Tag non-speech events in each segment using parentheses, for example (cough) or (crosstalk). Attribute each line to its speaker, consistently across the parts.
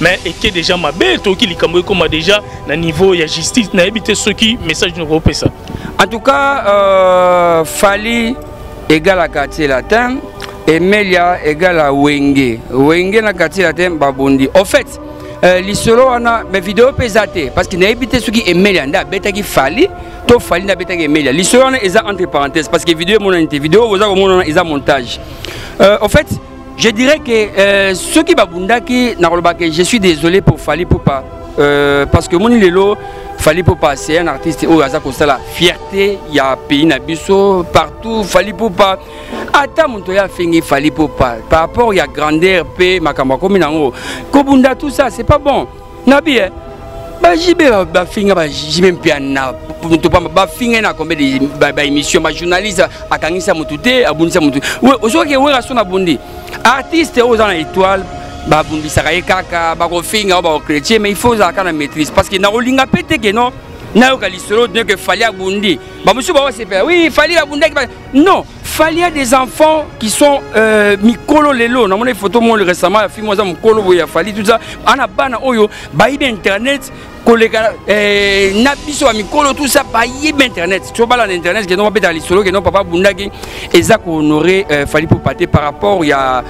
Speaker 1: mais eke déjà mabe toyoki likambo ekóma déjà na niveau ya justice nayebi te soki message nokopesa
Speaker 2: en tout cas euh, fali égale quartier latin emelia égale à wenge. Wenge na quartier latin babundi au fait euh, lisolo wana me video mpe eza te parce que nayebi te soki emelia nde abetaki fali to fali nde abetaki emelia. Lisolo wana eza entre parenthèse parce que video emonani te video oza komona wana eza montage. Euh, au fait je dirais que euh, soki babundaki nakolobaka je suis désolé pour fali pupa euh, parce que moni lelo fali pupa c'est un artiste oyo aza kosala fierté ya pays na biso partout fali pupa ata moto oyo afengi fali pupa par rapport ya grandeur mpe makambo akomi nango kobunda tout ça c'est pas bon. Nabi eh? Bajibe bafinga bajibe mpia na moto pamba bafinga na kombe baémission bajournaliste akangisa motu te abundisa motu. Osoki wera so na bundi. Artiste oyo oza na étoile babundisaka ye kaka bakofinga o bakochrétien mais il faut ozalaka na maîtrise. Parce que nakolinga mpe te ke non nayoka lisolo dine ke fali abundi. Bamosusu bakosepela oui fali babundaki non fali ya des enfants qui sont euh, mikolo lelo. Namoni photo moko récemment ya filme aza mokolo boye ya fali tout ça. Ana bana oyo bayibi internet koleka eh, na biso ya mikolo tout ça bayibi internet. So bala na internet keno babetaka lisolo keno papa abundaki eza kohonore euh, fali popa te par rapport ya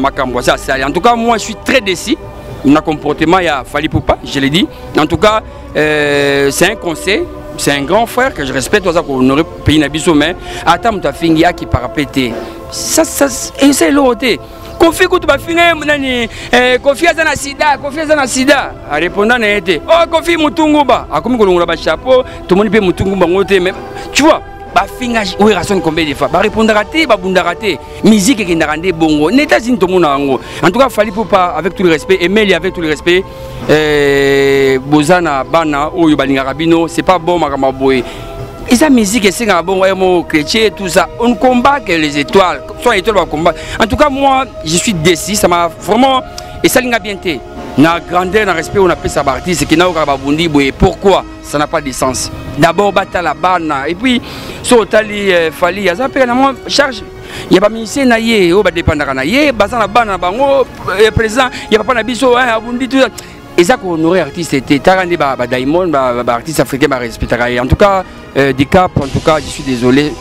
Speaker 2: makambo asali en tout cas moi je suis très décis na comportement ya fali popa je l'ai dit. En tout cas euh, c'est un conseil c'est un grand frère que je respecte oza kohonorer pays na biso mais ata moto afingi akipaka mpe te eza eloko te kofi kutu bafinga ye nani kofi aza na sida kofi aza na sida. Areponda na ye te o kofi mutunguba akomi kolongola bachapeau tomoni mpe mutunguba ngo te mais tu vois bafinga oyo rasoni combien de fois? Musique bongo. En tout cas fali popa avec tout le respect emeli avec tout le respect euh, boza na bana oyo balingaka bino c'est pas bon makambo boye. Eza musique esengaka bongo emo chrétien tout ça. On combat que les étoiles. Soit étoile bacombat en tout cas moi je suis décis ça m'a vraiment esalinga bien na grandeur na respect oyo napesa baartiste ke nayoka babundi boye pourquoi? Ça n'a pas de sens. D'abord batala bana et puis so otali euh, fali aza mpe na mwa charge. Ya baministère na ye oyo badépendaka na ye baza na bana na bango eh, président ya papa na biso eh, abundi tout eza kohonore artiste te taka nde badaimond baartiste africain barespectaka ye en tout cas euh, decap en tout cas je suis désolé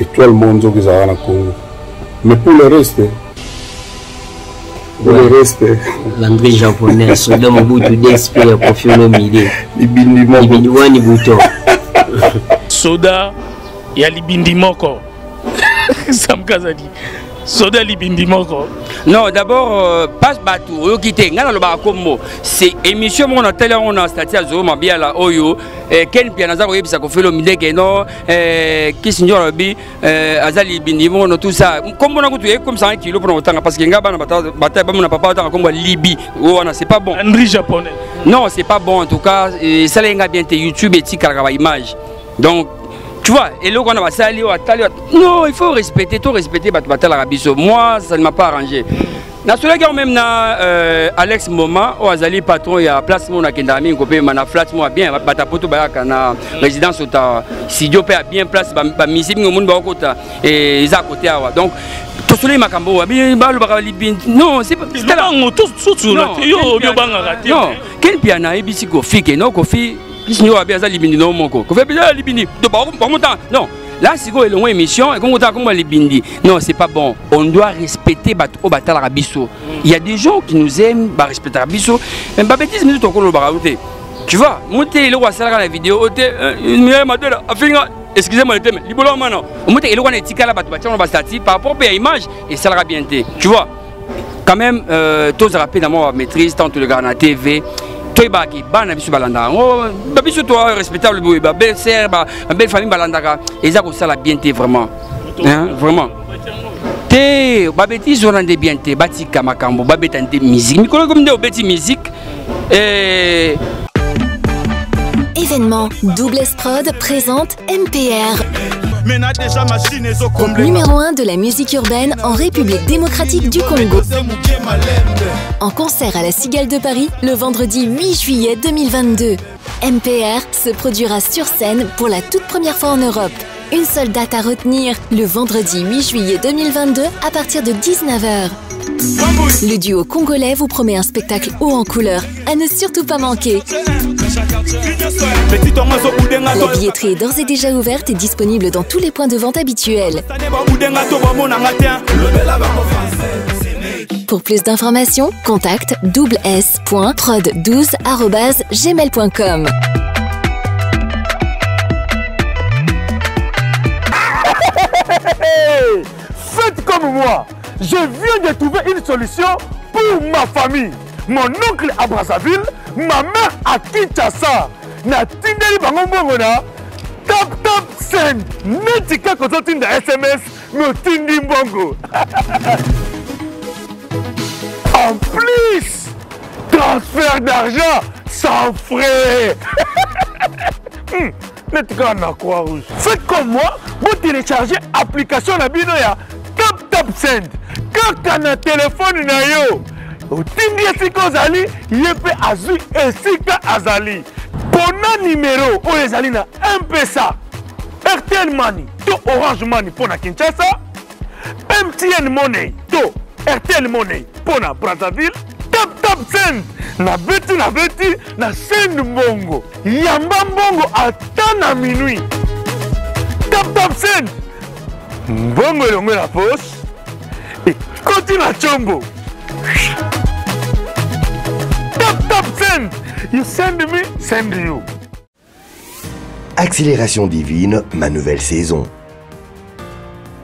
Speaker 3: étoile monzoki ezalaka na congo. Mais pour le reste pour le reste
Speaker 4: landry japonais soda mobutu dsp ya kofi olomide
Speaker 3: libindi moko.
Speaker 4: Libindi wani buto
Speaker 1: soda ya libindi moko. (laughs) Samkazadi soda ya libindi moko.
Speaker 2: Non d'abord euh, pas bato oyoki te ngai nalobaka kombo. C'est émission moko natali yango na stati ya zoro mabiala oyo. Eh, ken pia naza koyebisa kofeli omideke no eh, kisi njo alobi eh, aza libindi mono tout ça. Kombo na kutu ekomisanga kilo mpona kotanga parce que ngai bana bata bamona papa batanga kombo ya libi. O wana c'est pas bon.
Speaker 1: Andri japonais.
Speaker 2: Non c'est pas bon en tout cas. Esalaki ngai bien te youtube etikalaka baimage donc tu vois eloko wana basali oyo atali non il faut respecter to respecter bato batalaka biso. Moi ça ne m'a pas arrangé. Nasolaki yango même na euh, alex moma oyo azali patron ya place moko nakendaka mingi kopema na flat moko ya bien bato poto bayaka na résidence ota studio mpe ya bien place bamisi mingi omoni bakokota eza kote awa. Donc tosoleli makambo oyo balobaka libindi non
Speaker 1: lobango tosutula te yo obi obangaka te.
Speaker 2: non ken pia nayebisi kofi ke? No kofi nio abe aza libindi moko? Libindi? Non là elongo émission komba libindi. Non c'est pas bon. On doit respecter bato oyo batalaka biso. Il y a des gens qui nous aiment barespectaka biso. Mais babétise miso tokolobaka te. Tu vois video oyo te madela afinga excusez-moi le terme libolo wana etikala bato batiango bastati par rapport ya image esalaka bien tu vois quand même euh, mwa bamaîtrise tant tolegaka na tv toyebaki bana biso balandaka to respectable boye sere babelle famille balandaka bien te vraiment. Vraiment. Te babétise wana nde bien te batika makambo babeta
Speaker 5: Événement Double présente MPR. Numéro 1 de la musique urbaine en République démocratique du Congo. En concert à la Cigale de Paris le vendredi 8 juillet 2022. MPR se produira sur scène pour la toute première fois en Europe. Une seule date à retenir, le vendredi 8 juillet 2022 à partir de 19h. Le duo congolais vous promet un spectacle haut en couleur à ne surtout pas manquer. La billetterie est d'ores et déjà ouverte et disponible dans tous les points de vente habituels. Pour plus d'informations, contacte s.prod12@gmail.com.
Speaker 6: Faites comme moi. Je viens de trouver une solution pour ma famille. Mon oncle à Brazzaville, ma mère à Kinshasa. Na tindeli bango mbongo na tap tap send. Neti kaka ozotinda SMS notindi mbongo. en plus, transfert d'argent sans frais. (laughs) Hmm, neti kaka na croix rouge. Faites comme moi, vous téléchargez application na bino ya tap tap send. Kaka na telefone na yo. Otindi esika ozali ye mpe azwi esika azali. Mpona nimero oyo ezali na mpesa. Rtl mani to orange mani mpo na kinshasa mtn money to rtl money mpo na brazzaville. Tap tap send na beti na beti na send mbongo. Yamba mbongo ata na minui. Tap tap send. Mbongo elongo na pose ekoti na chombo tap tap send you send me send you
Speaker 7: Accélération divine, ma nouvelle saison.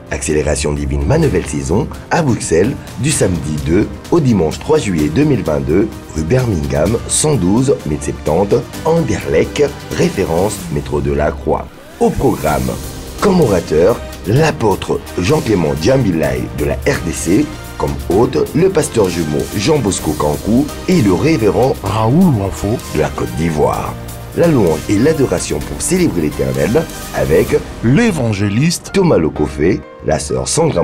Speaker 7: Accélération divine, ma nouvelle saison, à Bruxelles, du samedi 2 au dimanche 3 juillet 2022, rue Birmingham, 112 1070, Anderlecht, référence métro de la Croix. Au programme, comme orateur, l'apôtre Jean-Clément Djambilay de la RDC, comme hôte, le pasteur jumeau Jean Bosco Cancou et le révérend Raoul Wanfo de la Côte d'Ivoire. La louange et l'adoration pour célébrer l'éternel avec l'évangéliste Thomas Lokofé, la sœur Sandra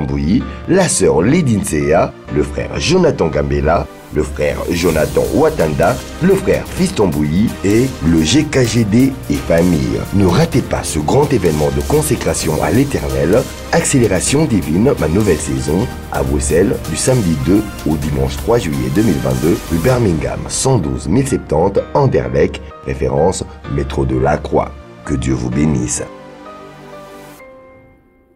Speaker 7: la sœur Lédine Sea, le frère Jonathan Gambela, le frère Jonathan Watanda, le frère Fiston Bouilly et le GKGD et famille. Ne ratez pas ce grand événement de consécration à l'éternel, Accélération divine, ma nouvelle saison, à Bruxelles, du samedi 2 au dimanche 3 juillet 2022, rue Birmingham 112 1070, Anderlecht, référence métro de la Croix. Que Dieu vous bénisse.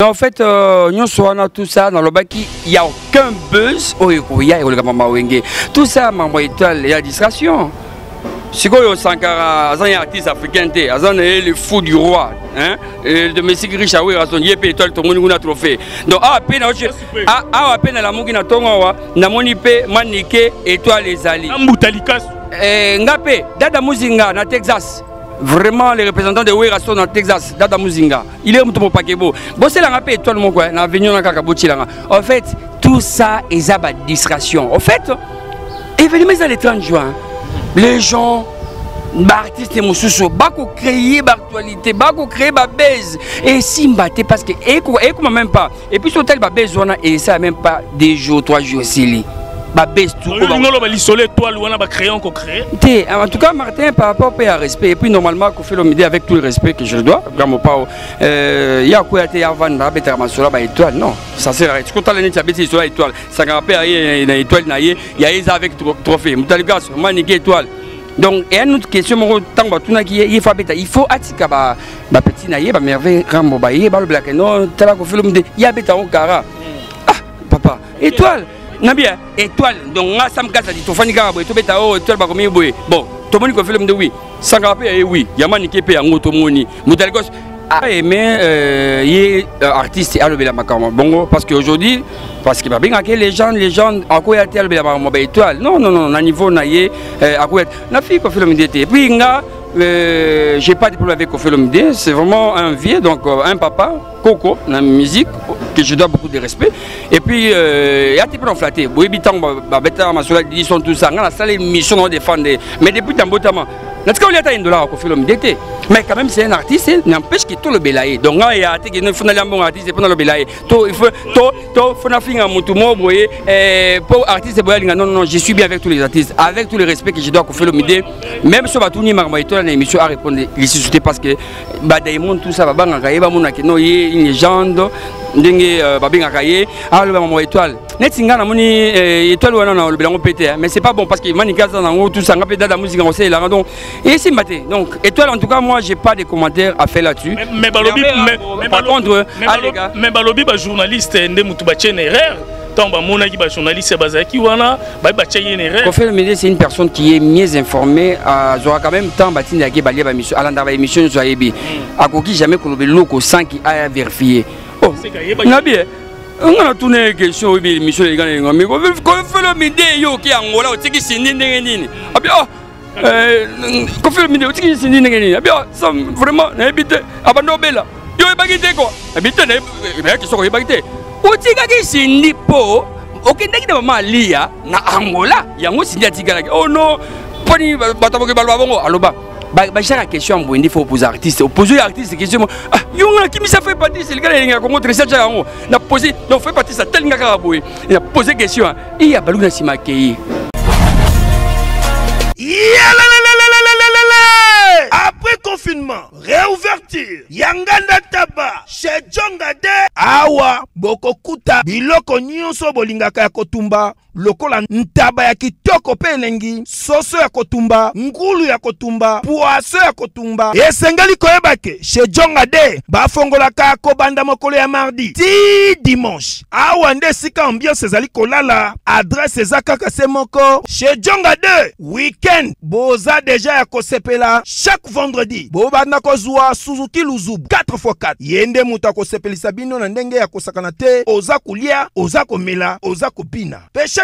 Speaker 2: En fait, euh, nyonso wana tout ça dans le baki, il n'y a aucun buzz oyo koya ekoleka mama wenge. Tout ça mambo étoile ya distraction. sikoyo sankara aza ya artiste africain te aza na ye le fou du roi hein? Et de mesik riche awe rason ye mpe étoile tomoni kuna trophée donc awa mpe naoci awa mpe nalamuki na ntongo awa namoni mpe manike étoile ezali
Speaker 1: ambuta likasu
Speaker 2: eh, nga mpe dada muzinga na texas vraiment les représentants de weraso na texas dada muzinga. Il est moto mopakebo boselanga mpe étoile moko na avenir na kaka botilanga en fait tout ça eza badistraction en fait événement eza le 30 juin les gens baartiste mosusu bakocréer baactualité bakocréer babase esimba te parce que ekoma même pas. Et puis sotali babase wana esala même pas deux jours trois jours esili en tout cas martin par rapport ya respect et puis normalement kofi lomide avec tout le respect que je dois koya te ya vanda abetaka masolo ba étoile? Non. Ça sert à rien tikotala neti abeti lisolo ya étoile. Sangaka mpe aye na étoile ya ye eza avec trophée. Étoile. Donc et une autre question fo abeta il faut atika bapeti na ye bamerveille rambo baye balobelaka non kara ah papa. Étoile na bien étoile donc nga sam kasa di tofandi kaka boye tobeta o étoile bakomi boye. Bon tomoni ko film de oui. Sangaka mpe yaye oui. Yamanike mpe yango tomoni motali kos aimé euh, ye euh, artiste alobela makambo bongo parce que aujourd'hui parce que babengaki les gens les gens akoya te alobela makambo ba étoile. Non non non na niveau na ye euh, akoya na fille kofi lomide te. Puis nga euh, j'ai pas de problème avec kofi lomide c'est vraiment un vieux donc euh, un papa Coco, la musique, que je dois beaucoup de respect. Et puis, il y a des flatté. Ils sont tous ça. On a salé mission de défendre. Mais depuis Tambotama, natika oliata ye ndola akofela omide te mais quand même c'est un artiste n'empêche que tolobela ye donc nga ya te kene fona liambongo artiste to fona finga motu mo boye mpo artiste non non je suis bien avec tous les artistes avec tous les respects que je dois kofela omide même so batuni makambo etola na émission a répondre lisusu te parce que badaimond tout ça babangaka ye bamonake no ye une légende ndenge babengaka ye aloba mamo étoile. Neti nga namoni étoile wana na olobela yango mpe te mais c'est pas bon parce que manika aza nango tout ça nga mpe dada musika ngosalelanga donc esimba te donc étoile en tout cas moi j'ai pas de commentaires à faire là-dessus.
Speaker 1: Mais balobi
Speaker 2: par contre
Speaker 1: mais balobi bajournaliste nde mutu batie na erreur ntango bamonaki bajournaliste bazalaki wana baye batia ye na erreur.
Speaker 2: Kofel médé c'est une personne qui est mieux informée azwaka quand même temps batindaki balia bamission alandaka baémission nyonso ayebi. Akoki jamais koloba eloko sans ki aya vérifier. Oh nabi nga na tuna ye question oyebi émission elinga na elinga miko kofelo mide yo oki yangola otiki sindi ndenge nini. Abi oh kofelo mide otiki sindi ndenge nini. Abi ça vraiment nayebi te abandi obela yo oyebaki te kua nayebi te nayaki soko oyebaki te otikaki sindi mpo okendaki na mama alia na angola yango sindi atikalaki. Oh non mponi bato boke baloba bongo aloba. Bajaka question ya mbwendi fo opose artiste. Opose oyo artiste question ah yongo nakimisa fe patiste likala elingaka kongo tresage yango na pose donc fe patiste atelinga kaka boye na pose question iya baluki na nsima akeye
Speaker 8: Après confinement, réouverture, Yanganda Taba, chez Djongade, Awa, Bokokuta, Biloko Nyonso Bolingaka ya Kotumba, lokola ntaba ya kitoko mpe elengi soso ya kotumba ngulu ya kotumba pwaso ya kotumba. Esengeli koyeba ke chez jonga de bafongolaka kobanda mokolo ya mardi ti dimanche. Awa nde esika ambiance ezali kolala adrese eza kaka se moko. Chez jonga de weekend boza deja ya kosepela chaque vendredi. Bobanda kozwa suzuki luzubu 4x4 ye nde moto akosepelisa bino na ndenge ya kosakana te oza kolia oza komela oza kopina mpe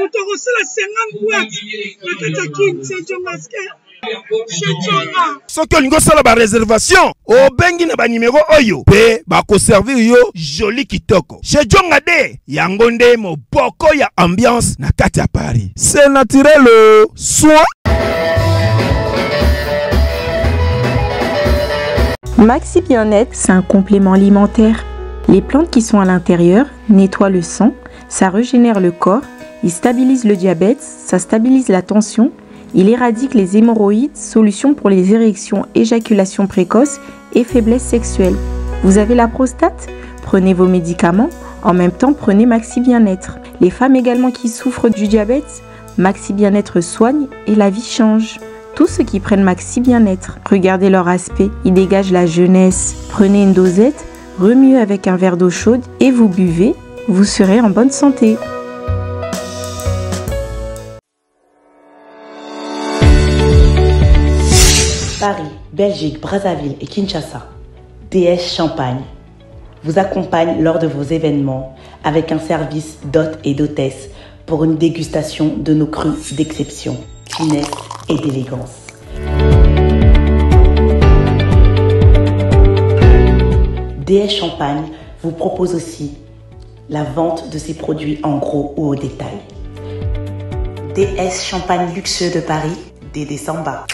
Speaker 9: Moto akosala 50 boite na kati ya king sejongaske
Speaker 8: soki olingi osala bareservation obengi na banimero oyo mpe bakoservir yo joli kitoko. Chez jonga de yango nde moboko ya ambiance na kati ya paris. C'est naturel soin.
Speaker 10: Maxi Bien-être, c'est un complément alimentaire. Les plantes qui sont à l'intérieur nettoient le sang, ça régénère le corps, il stabilise le diabète, ça stabilise la tension, il éradique les hémorroïdes, solution pour les érections, éjaculation précoce et faiblesse sexuelle. Vous avez la prostate? Prenez vos médicaments, en même temps prenez Maxi Bien-être. Les femmes également qui souffrent du diabète, Maxi Bien-être soigne et la vie change. Tous ceux qui prennent Maxi Bien-être, regardez leur aspect, ils dégagent la jeunesse. Prenez une dosette, remuez avec un verre d'eau chaude et vous buvez, vous serez en bonne santé.
Speaker 11: Belgique, Brazzaville et Kinshasa, DS Champagne vous accompagne lors de vos événements avec un service d'hôtes et d'hôtesses pour une dégustation de nos crus d'exception, finesse et d'élégance. DS Champagne vous propose aussi la vente de ses produits en gros ou au détail. DS Champagne luxueux de Paris, Dédé Samba.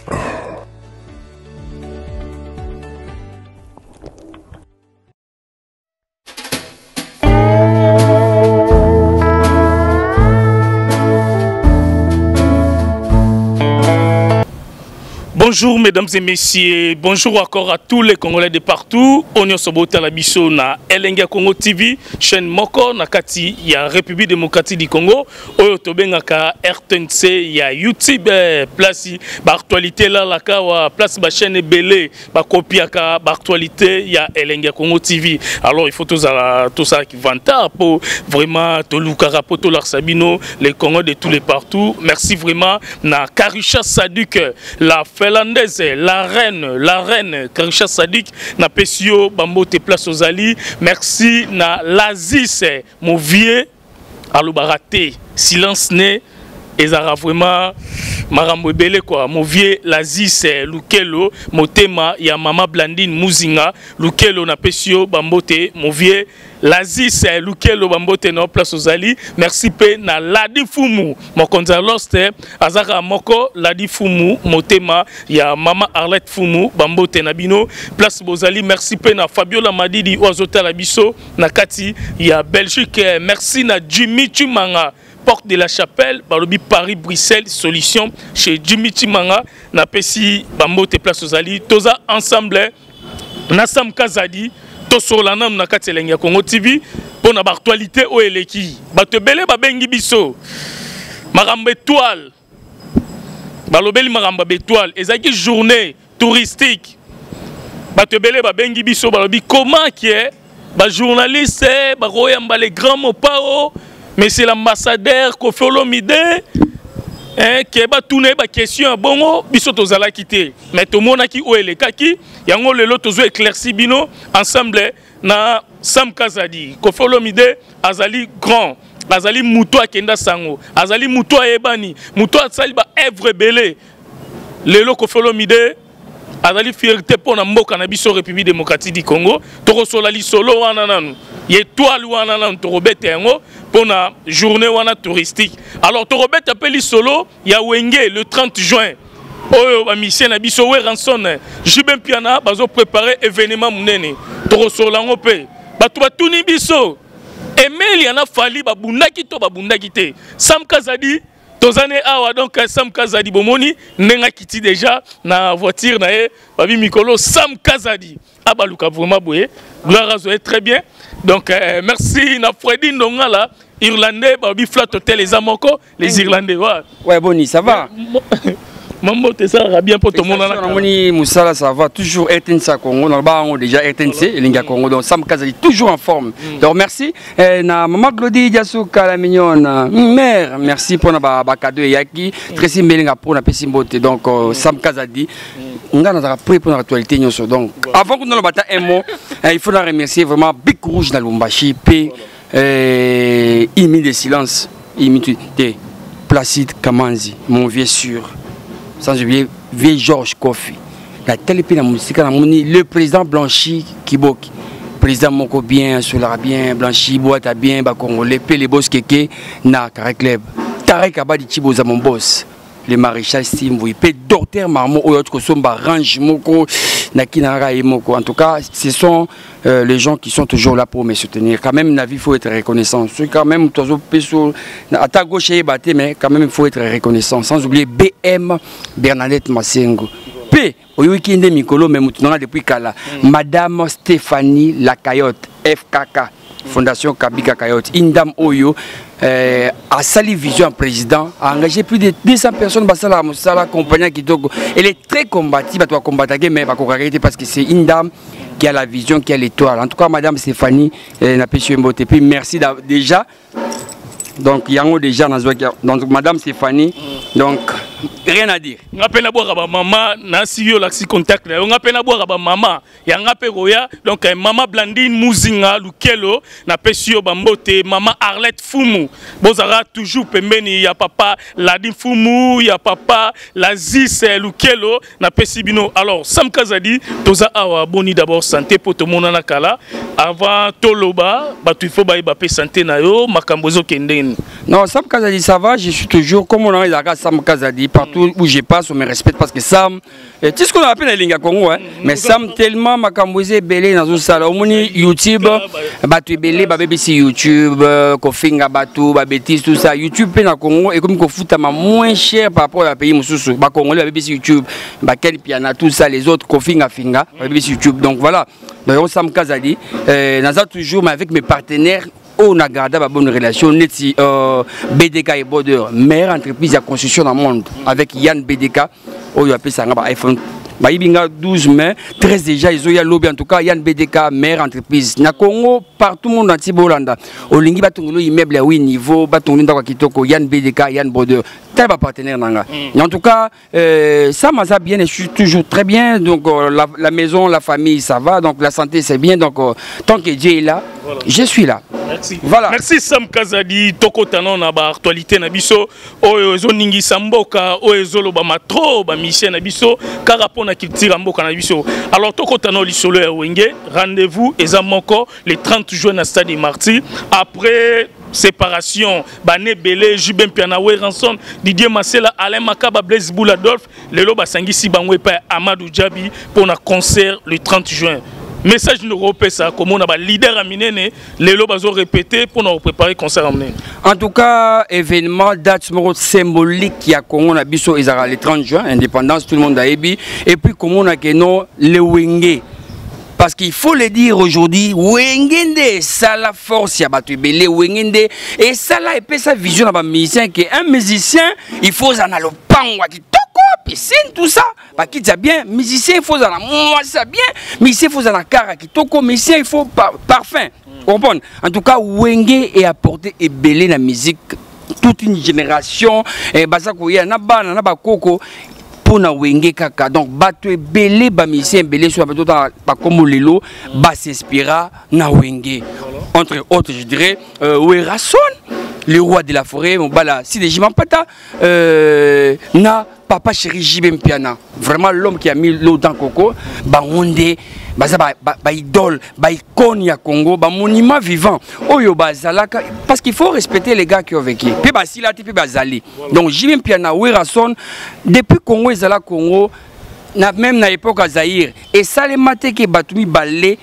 Speaker 1: Bonjour mesdames et messieurs, bonjour encore à tous les Congolais de partout. Onyo Sobota la biso na Elenga Congo TV, chaîne Moko na kati ya République démocratique du Congo. Oyo tobengaka RTNC ya YouTube eh, place ba actualité la kawa place ba chaîne belé ba kopiaka ba actualité ya Elenga Congo TV. Alors il faut tous à tout ça qui vanta pour vraiment to lukara pour to Sabino les Congolais de tous les partout. Merci vraiment na Karisha Saduk la finlandaise la reine la reine Karisha Sadik na pesio bambote place aux ali merci na lazis mon vieux alobaka te silence ne ezalaka vraiment makambo ebele mon vieux lazis lukelo motema ya mama blandine muzinga lukelo napesi yo bambote. Mon vieux lazis lukelo bambote na place ozali. Merci mpe na ladi fumu mokonzi ya loste azalaka moko ladi fumu motema ya mama arlette fumu bambote na bino. Place bozali merci mpe na fabiola madidi oyo azotala biso na kati ya belgique merci na jimmy chumanga porte de la chapelle balobi paris bruxelles solution chez jimmy chimanga napesi bambote place ozali toza ensemble na sam kazadi tosola nanu na kati elenge ya congo tv mpo na baactualité oyo eleki. Bato ebele babengi biso makambo étoile balobeli makambo ya bétoile journée touristique. Bato ebele babengi biso balobi comment ke bajournaliste bakoyamba les grands mopao monsieur l'ambassadeur kofi olomide ke batuna ye baquestion ya bongo. Biso tozalaki te mais tomonaki oyo elekaki yango lelo tozwa éclairci bino ensemble na sam kazadi. Kofi olomide azali grand. Azali moto akenda sango. Azali moto ayebani. Moto asali baevre ebele lelo kofi olomide azali fierté mpo na mboka na biso république démocratique du congo. Tokosola lisolo wana nanu ye étoile wana nanu tokobeta yango mpo na journée wana touristique. Alors tokobeta mpe lisolo ya wenge le 30 juin. Oyo bamisien na biso weranson jube mpiana bazoprépare événement monene. Tokosola yango mpe bato batuni biso. Emeli ana fali babundaki to babundaki te. Sam kazadi toza ne awa donc sam kazadi bomoni ndenge akiti déjà na voiture na ye babi mikolo sam kazadi. Abaluka vraiment boye. Gloire azoye très bien. Donc euh, merci na fredi ndongala irlandais babi flat hotel eza moko les irlandais ouais.
Speaker 2: ouais boni ça va? (laughs)
Speaker 1: mambo tesalaka bien mpo tomonana
Speaker 2: namoni mosala ça va toujours rtnc ya congo. Naloba yango déjà rtnc elingi ya congo. Donc sam kazali toujours en forme. Donc merci. Na mama claudie diasuka la mignonne mère merci mpona bakado eyaki tracy mbelinga mpo napesi mbote. Donc uh, sam kazadi nga nazalaka prêt mpona actualité nyonso. Donc avant kuna naloba ta un mot (laughs) eh, il faut na remercier vraiment big rouge na lubumbashi mpe eh, imi de silence imi te placide kamanzi mon vieux sûr sans oublier vieux Georges Kofi. La pays musique le président Blanchi Kiboki. Président Moko bien, Solar bien, Blanchi Boata bien, Congolais, les boss keke, na Club. Tarek Abadi mon boss. Le maréchal Simboui, pe docteur Marmo, Oyot Somba, Range Moko, Nakinara et Moko. En tout cas, ce sont euh, les gens qui sont toujours là pour me soutenir. Quand même, la vie, il faut être reconnaissant. Quand même, à ta gauche, mais quand même, il faut être reconnaissant. Sans oublier BM Bernadette Massengo. P, oyoki nde mikolo me mutu nanga depuis kala madame stéphanie lacayotte fkk fondation kabika kayotte indam oyo euh, asali vision ya président a engagé plus de 200 personnes basalaka mosala accompagnant kitoko. Elle est très combative bato bakombataki mais bakokaka te parce que c'est une dame qui a la vision qui a l'étoile. En tout cas madame stéphanie euh, merci déjà. Donc yango déjà nazwaki donc madame stéphanie donc rien à dire.
Speaker 1: Nga mpe nabwaka bamama nasi yo olakisi contact na yo. Nga mpe nabwaka bamama yanga mpe koya donc eh, mama blandine muzinga lukelo napesi yo bambote mama arlette fumu. Bozalaka toujours pembeni ya papa ladi fumu ya papa lazis eh, lukelo napesi bino alors sam kazadi toza awa boni d'abord santé mpo tomonana kala. Avant toloba bato ifo bayeba mpe santé na yo makambo ezokende nini
Speaker 2: Non, Sam Kazadi, ça va. Je suis toujours, comme on a dit, Sam Kazadi, partout où je passe, on me respecte parce que Sam, tu sais ce qu'on appelle les Linga Congo, hein? mais Sam, tellement m'a camboisé belé dans une salle. Au YouTube, batu belé, babé si YouTube, kofinga batu, babétis, tout ça. YouTube, Congo, et comme qu'on fout à moins cher par rapport à pays Moussoussou. Bah, Congolais, babé si YouTube, bah, quel piano, tout ça, les autres, kofinga finga, babé si YouTube. Donc voilà. Donc, Sam Kazadi, euh, Naza toujours, mais avec mes partenaires, on a gardé une bonne relation. Neti euh, BDK et Border meilleure entreprise de construction dans le monde avec Yann BDK oyo apesa nga iPhone. Bayibinga 12 mai 13 déjà ils ont lobby en tout cas Yann BDK meilleure entreprise. Na Congo partout monde entier bolanda. Olingi batongolo immeuble à 8 niveau batongoli ndako kitoko Yann BDK Yann Border. Très bas partenaire nanga. Mm. en tout cas euh, ça m'a bien et je suis toujours très bien. Donc euh, la, la, maison la famille ça va. Donc la santé c'est bien. Donc euh, tant que Dieu est là voilà. je suis là
Speaker 1: Merci. Voilà. Merci Sam Kazadi tokotana na ba actualité na biso oyo ezoningisa mboka oyo ezoloba matro ba mission na biso kaka pona culture mboka na biso. Alors tokotana lisolo ya wenge rendez-vous eza moko le 30 juin na stade des Martyrs après séparation bane belé Jubin Piana Ranson Didier Masela Alain Makaba Blaise Bouladolphe lelo basangisi bango Amadou Djabi pour un concert le 30 juin message ndeko opesa komona balider ya minene lelo bazorepete mpona koprépare concert ya monene
Speaker 2: en tout cas événement date moko symbolique ya congo na biso ezalaka le 30 juin indépendance tout le monde ayebi et puis komonaka eno lewenge parce qu'il faut le dire aujourd'hui wengende sala force ya bato ebele wengende. Esala epesa vision na bamusicien ke un musicien il faut ozala na lopango ya kitoko piscine tout ça. Bakitya bien musicien il faut zala mwasi ça bien. Musicien il faut zala kara kitoko musicien il faut par, parfum. Comprendre? En tout cas wenge est apporté ebele na musique. Toute une génération. Eh, baza koya na bana na bakoko mpona wenge kaka. Donc bato ebele bamisien ebele so bato bakombo lelo basinspira na wenge. Entre autres je dirais euh, werason le roi de la forêt mobala side jimampata euh, na papa chéri jibe mpiana. Vraiment l'homme qui a mis l'eau dans coco bango nde baza baidole baicone ya congo bamonument vivant. Oyo bazalaka parce qu'il faut respecter les gars qui ont vécu. Mpe basila te mpe bazali donc jibe mpiana werason depuis congo ezala congo na même na époque ya zaire esalema te ke bato mibale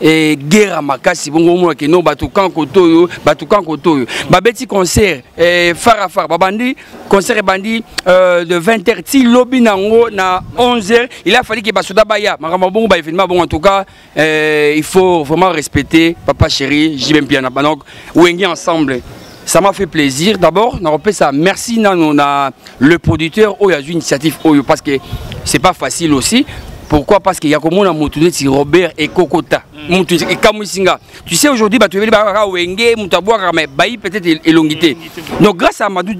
Speaker 2: eh, guerre makasi bongo omona ke no bato kan koto oyo bato kan koto oyo babeti concert eh, far afar babandi concert ebandi euh, de 20 heures ti lobi nango na 11 heures il a fallu ke basoda baya makambo bongo baévénement bongo en tout cas eh, il faut vraiment respecter papa chéri jibem piana donc wenge ensemble. Ça m'a fait plaisir. D'abord na ça merci nano na le producteur oyo azwi initiative oyo parce que c'est pas facile aussi pourquoi? Parce qu'il y a comme on a robert ekokota. Mutu ekamwisi nga tu sais aujourd'hui bato ebeli bakaka wenge mutu abwakaka mais bayi peut-être elongi te donc grâce à madou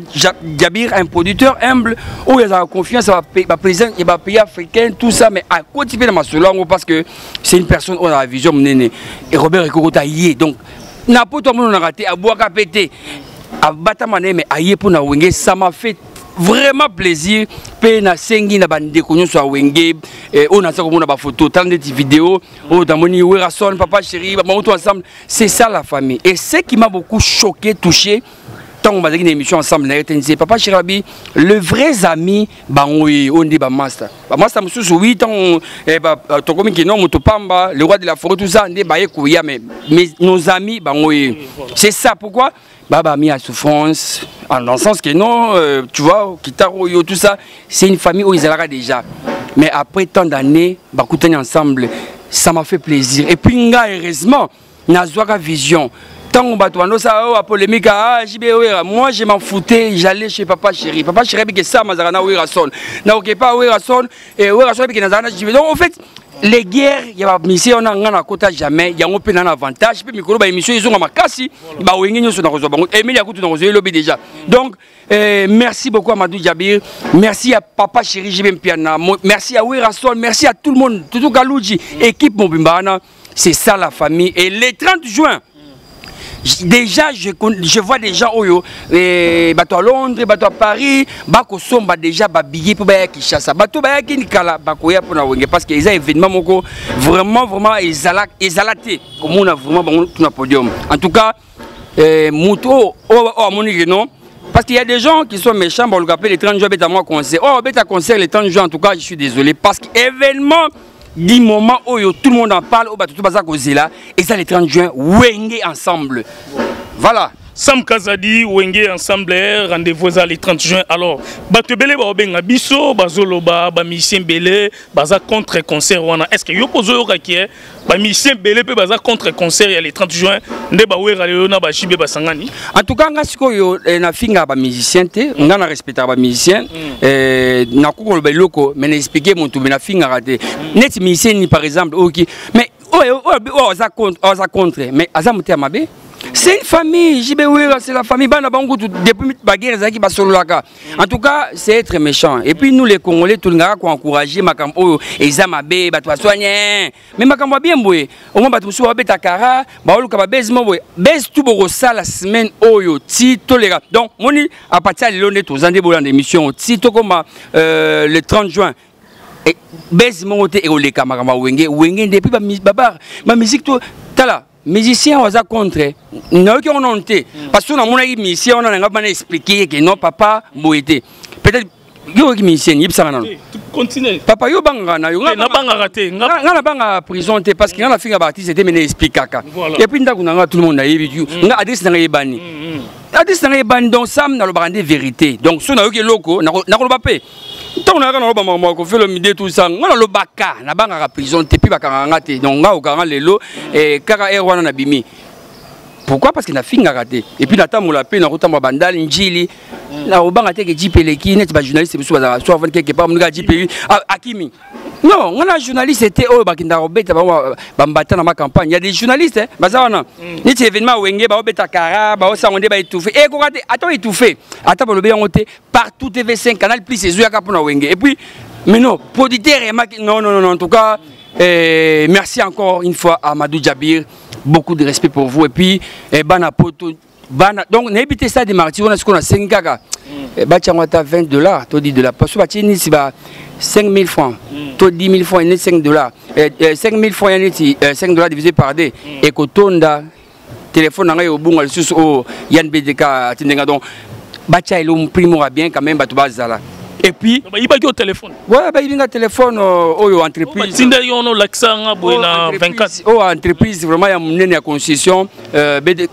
Speaker 2: jabir un producteur humble oyo azala confiance baprésident ya bapays africain tout ça mais akoti mpe na masolo yango parce que c'est une personne oyo azala vision monene et robert ekokota ye donc na poto amononaka te abwaka mpe te abatama na ye mais aye mpo na wenge ça m'a fait vraiment plaisir. Mpe nasengi na bandeko nyonso ya wenge. Eh, oyo naza komona bafoto tala ndeti video oyo namoni werason papa chéri bango to ensemble. C'est ça la famille. Et ce qui m'a beaucoup choqué touché ntango bazalaki na émission ensemble na rtnc papa chéri babi le vrais ami bango ye oyo nde bamaster bamaster mosusu wi ntango eh, tokomi keno moto pamba le roi de la forêt tout ça nde baye koya mais, mais nos amis bango ye c'est ça pourquoi? Baba mis à souffrance, en dans le sens que non, euh, tu vois, Kitaro, yo, tout ça, c'est une famille où ils allaient déjà. Mais après tant d'années, Bakoutani ensemble, ça m'a fait plaisir. Et puis, heureusement, Nazwaka Vision. Tant qu'on bat ça, oh, polémique, ah, moi je m'en foutais, j'allais chez papa chéri. Papa chéri, que ça, Mazarana, Wirason. Na, ok, pas Wirason, et Wirason, que Nazarana, donc en fait, les guerres ya bamisio wana nga nakota jamais yango mpe na na avantage mpe mikolo baémission ezonga makasi bawenge nyonso na kozwa bango emili ya kutu na kozwa elobi déjà. Donc euh, merci beaucoup à Madou Jabir merci à papa chéri jibe mpiana. Merci à Werason merci à tout le monde. Tutu kaluji équipe mobimba wana c'est ça la famille. Et le 30 juin déjà je, je vois des gens oyo eh, bato à londres bato à paris bakosomba déjà babillet mpo baya kinshasa. Bato bayaki nikala bakoya mpona wenge parce que eza événement moko vraiment vraiment ezala ezala te. Komona vraiment bango tuna podium. En tout cas eh, moto oyo oyo amoniki non. Parce qu'il y a des gens qui sont méchants bon le les 30 juin beta moi concert. Oh beta concert les 30 juin en tout cas je suis désolé. Parce que événement du moment oyo tout le monde en parle au bato tout baza kozela et ça les 30 juin wenge ensemble. Voilà
Speaker 1: Sam Kazadi, Wenge Ensemble, rendez-vous à le 30 juin. Alors, Batebele, Baobenga Bisso, Bazoloba, Bamisien Bele, Baza contre-concert. Est-ce que Yopozo Yokakie, Bamisien Bele, Baza contre-concert le 30 juin, Ndebawe Raleona, Bachibe Basangani?
Speaker 2: En tout cas, Ngasiko, yo, na finga ba musicien te, nga na respecter ba musicien, na koko le beloko, mais na expliquer mon tout, mais na finga raté. Net musicien ni par exemple, ok, mais oyo oyo oyo aza contre, mais aza motema mabe. C'est une famille. Jibe wera c'est la famille. Bana bango depuis baguerre ezalaki basololaka. En tout cas c'est être méchant. Et puis nous les congolais tolingaka koencourage makambo oyo eza mabe bato basoigne mais makambo bien boye omoi bato mosusu babeta kara baoluka babezi mo boye bezi tu bokosala semaine oyo ti toleka donc moni apartir ya lelo nde toza nde bolanda émission ti tokoma euh, le 30 juin. Bezi moko te ekoleka makambo ya wenge. Wenge nde epuis bamusike to tala musicien oyo aza contre. Nayoki yango nano te parce que namonaki musicien wana nanga bana explike ke non papa boye te peut-être yo oyoki musicien yebisaka nano papa yo obangaka na yo
Speaker 1: te
Speaker 2: nga nabangaka prison te parce que nga nafinga baartiste te me na explikaka epuis ndako na nga tout le monde nayebi nga adresse nanga yebani adresse nanga yebani donc sam nalobaka nde vérité. Donc so nayoki eloko nakoloba mpe ntango nayaka naloba makambo ya kofelo mide tout ça nga nalobaka nabangaka prison te mpe bakangaka nga te. Donc nga okanga lelo kaka aire wana nabimi pourquoi? Parce que nafingaka te epuis natambola mpe nakotambola bandali njili nakobanga te ke jipe eleki neti bajournaliste biso bazalaka so avandi quelque part monika jipe akimi non nga na journaliste te oyo bakendaka kobeta bango bambata na bacampagne ya des journalistes baza wana neti événement wenge baobeta kara baosango nde baétouffe ekoka te ata oétouffe ata balobi yango te partout tv5 canal plus ezoyaka mpona wenge. Et puis mais non producteur emaki non non non en tout cas eh, merci encore une fois à Madou Djabir. Beaucoup de respect pour vous. Et puis eh, bana poto bana donc nayebi te stade martyr wana sikoyo nasengi kaka batiango ata 20 dollars to 10 dollars parce que batie nisi ba 5 000 francs. To 10 000 francs neti 5 dollars. 5 000 francs neti 5 dollars divisé par 2 ekotonda telefone na ngai obunga lisusu oyo yan bdk donc prix moko ya bien quand même bazala et puis
Speaker 1: bayibaki au téléphone.
Speaker 2: Ouais bayibi nga téléphone oyo entreprise.
Speaker 1: Batinda yo wana olakisanga boye na 24
Speaker 2: oyo entreprise. vraiment ya monene ya construction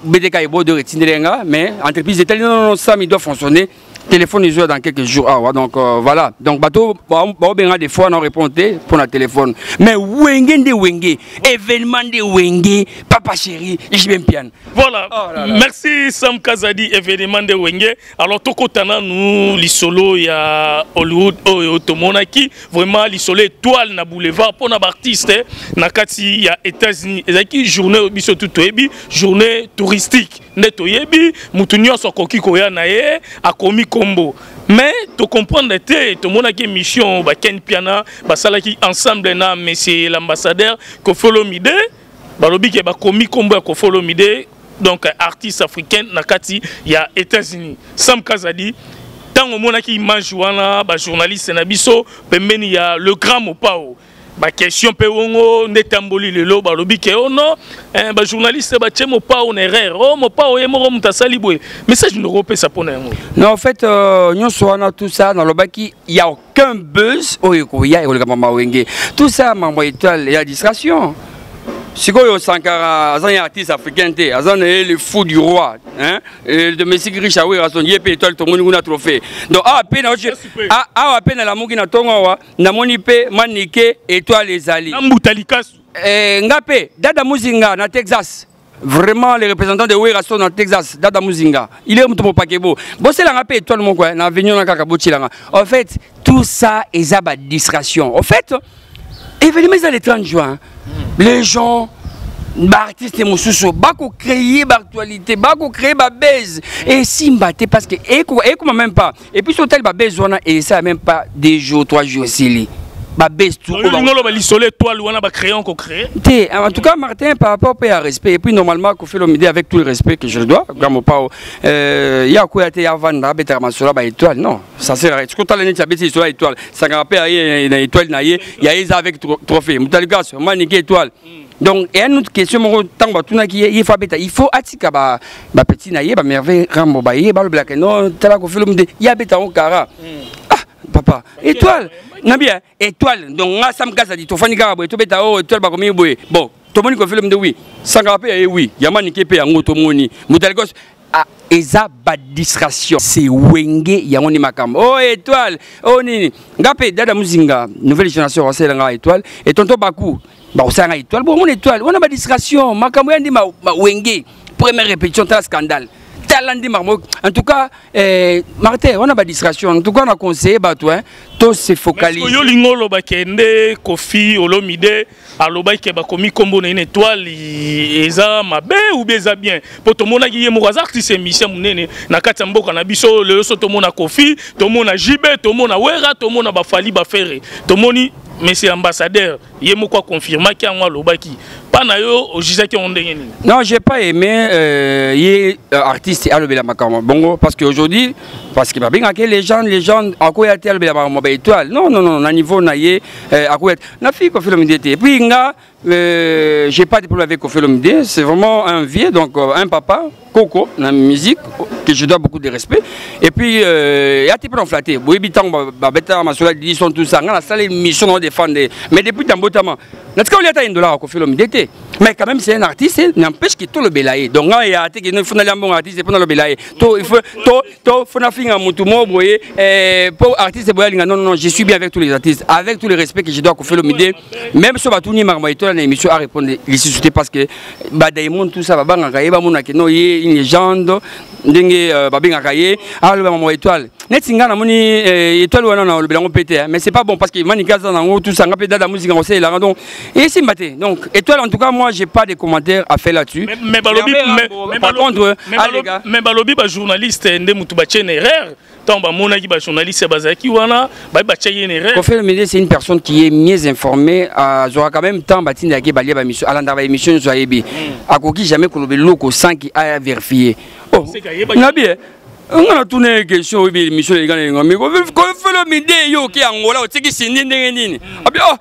Speaker 2: bdk ebodo etindeli nga mais entreprise etali nono sami doit fonctionner téléphone ezoya dans quelques jours. Awa donc euh, voilà. Donc bato baobenga des fois na répondre te mpo na téléphone. Mais wenge nde wenge événement nde wenge papa chéri jibe mpiane
Speaker 1: voilà. Oh là là. merci sam kazadi événement nde wenge. Alors tokota nanu lisolo ya hollywood oyo tomonaki vraiment lisolo étoile na boulevard mpona baartiste na kati ya états-unis. Ezalaki journée biso toyebi journée touristique. Nde toyebi motu nyonso akoki koya na ye akomi kombo. Mais tocomprendre te tomonaki émission baken piana basalaki ensemble na monsieur l'ambassadeur kofolomide balobi ke bakomi kombo ya kofolomide donc artiste africaine na kati ya états-unis sam kazadi ntango omonaki image wana bajournaliste na biso pembeni ya le grand mopao baquestion mpe wongo nde etamboli lelo balobi ke o non bajournaliste batie mopao na erreur o mopao ye moko moto asali boye message ndoko opesa mpona yango
Speaker 2: non en fait euh, nyonso wana tout ça nalobaki ya aucun buzz oyo ekoya ekoleka mama wenge tout ça mambo étoile ya distraction sikoyo sankara aza ya artiste africain te aza na ye le fou du roi hein? le domestique riche awera son ye mpe étoile tomoni kuna trophée. Donc awa mpe awa mpe nalamuki na ntongo awa namoni mpe manike étoile ezali.
Speaker 1: Ambuta likasu.
Speaker 2: Eh, nga mpe dada muzinga na texas. Vraiment les représentants de wera sont na texas dada muzinga. Il est na avenir na kaka botielanga en fait tout ça eza badistraction en fait événement eza le 30 juin les gens baartiste mosusu bakocréer baactualité bakocréer babase esimba te parce que ekoma même pas. Et puis sotali babase wana esala même pas deux jours trois jours esili
Speaker 1: étoile
Speaker 2: te en tout cas martin par rapport ya respect et puis normalement kofi lomide avec tout le respect que je le dois gramo pao ya koya te ya vanda abetaka masolo ba étoile? Non ça sert à sikotala neti abeti lisolo ya étoile. Sangaka mpe aye na étoile na ye ya ye eza avec trophée. Motalikaso manike étoile. Donc et une autre question batunaki ye ye fo abeta il faut atika bapeti na ye bamerveille rambo baye balobelaka no tala kofilm te ye abeta yango kara ah papa. Étoile. Na bien étoile. Donc nga sam kasa di tofandi kaka boye tobeta o étoile bakomi boye. Bon tomoni kofilm te oui. Sangaka mpe yaye oui. Yamanike mpe yango tomoni. Moto alikos ah, eza badistraction c'est wenge yango ni makambo. O oh, étoile. O oh, nini. Nga mpe dada muzinga nouvelle génération basalelanga étoile. Et tonto baku bakosalanga étoile. Bomona étoile wana badistraction makambo ya ndi mawenge première répétition tala scandale tala ndi makambo en tout cas eh, martin wana badistraction en tout cas na conseiller bato hein, to se focalise
Speaker 1: oyo olingi olobaki nde kofi olomide alobaki bakomi nkombo na na étoile eza mabe ou bien eza bien? Mpo tomonaki ye moko aza artiste émission monene na kati mboka na biso so tomona kofi tomona jibe tomona wera tomona bafali bafere. Tomoni monsieur ambassadeur ye moko akonfirmaki yango alobaki na yo
Speaker 2: j'ai pas aimé euh, euh, artiste parce que aujourd'hui parce que babengaki légende légende te non non non na niveau na ye euh, akoya te na te nga euh, j'ai pas de problème avec kofilomide c'est vraiment un vieux donc euh, un papa Coco, la musique, que je dois beaucoup de respect. Et puis, il y a des gens flattés. Vous avez dit que ils sont tous ça. On a salé une mission de défendre. Mais depuis Tambotama, notre cas, il y a un dollar Mais quand même, c'est un artiste, n'empêche qu'il tout le bélaye. Donc, il y a un faut aller bon artiste pour le bélaye. Il faut, il faut faire un moutou, vous voyez, pour artiste, non, non, non, je suis bien avec tous les artistes, avec tous les respects que je dois fait l'homme d'été. Même si on va tout nier, l'émission à répondre, il suffit parce que, bah, Daimon, tout ça, bah, bah, bah, bah, bah, une légende ndenge uh, babengaka ye alobaka mo étoile. Neti nga namoni eh, étoile wana na olobelango mpe te mais c'est pas bon parce que manika aza nango tusanga mpe dada musika kosalelanga donc esimba te donc étoile en tout cas moi j'ai pas de commentaires à faire là-dessus.
Speaker 1: Mais balobi
Speaker 2: par contre
Speaker 1: mais balobi bajournaliste nde mutu batie na erreur. Ntango bamonaki bajournaliste bazalaki wana baye batia ye na erreur.
Speaker 2: Kofel mede c'est une personne qui est mieux informée. Azwaka quand même temps batindaki balia bamission alandaka baémission nyonso ayebi akoki jamais koloba eloko sans ki aya vérifier oh. Na bien nga na tuna question oyebi émission elinga na elinga miko kofelo mide yo oke yangola otiki sindi ndenge nini abi oh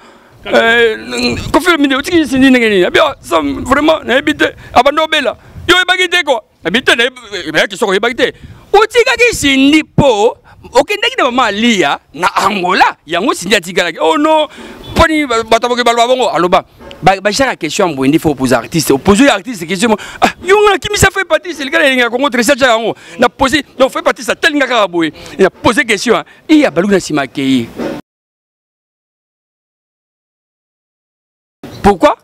Speaker 2: kofelo mide otiki sindi ndenge nini? Abi vraiment nayebi te abanda obela yo oyebaki te kua nayebi te nayaki soko oyebaki te. Otikaki sindi mpo okendaki na mama alia na angola yango sindi atikalaki oh non mponi bato boke baloba bongo aloba. Bajaka question ya mboye nde fo opose artiste. Opose oyo artiste question ah yongo nakimisa fo epatise elikala elingaka kongo tresage yango na pose donc fo epatise atelinga kaka boye na pose question iya baluki na nsima akei pourquoi?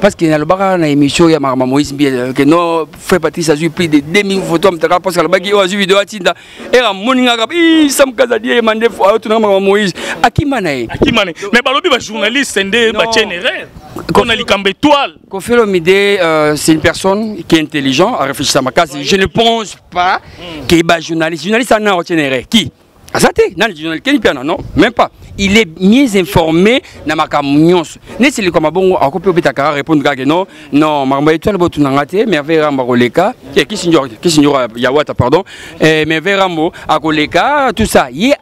Speaker 2: Parce que nalobaka na émission ya makambo moïse mbi ke no frère patrice azwi plus de 2000 photo amutaka parce que alobaki oyo azwi video atinda. Ere amoningaka samkazadi eyema nde ayotunaka makambo moïse. Akima na ye.
Speaker 1: Akima na ye. Mais balobi bajournaliste nde batie na erreur. Kona likambo étoile.
Speaker 2: Olomide euh, c'est une personne qui est intelligente à réfléchir à ma case. Je ne pense pas mm. qu'il est journaliste journaliste en a retenu erreur. Qui? Azate, nani journal keni piano non, même pas. Il est mieux informé na makambo nyonso. Nesi le kama bongo akope obeta kara répondre kaka non, non, makambo étoile botu nangate, merveille rambo koleka, qui qui signor, qui signor Yawata pardon, eh merveille rambo akoleka tout ça. Ye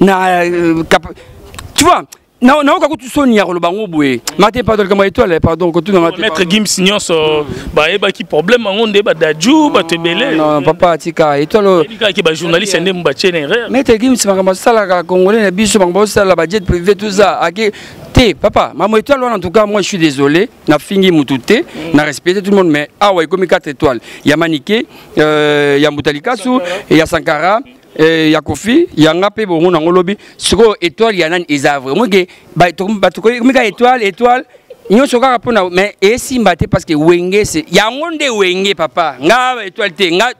Speaker 2: na euh, tu vois naoka kutu soni ya koloba ngo boye mate pardon likambo étoile pardon kotuna mate
Speaker 1: maître gims nyonso bayebaki problème yango nde badaju bato ebele
Speaker 2: non papa atika étoile
Speaker 1: kaki bajournaliste nde batie na erreur.
Speaker 2: Maître gims makambo asalaka congolais na biso makambo osala bajet privé tout ça. Ake te papa makambo étoile en tout cas moi je suis désolé nafingi mutu te na respecte tout le monde mais awa ekomi 4 étoiles. Ya manike euh, ya mutalikasu ya sankara ya kofi yanga mpe bongo nango lobi. Sikoyo étoile ya nani eza vrai moke bato komi kaka étoile étoile. Nyonso kaka mpona mais esimba te parce que wenge se yango nde wenge papa. Nga étoile te nga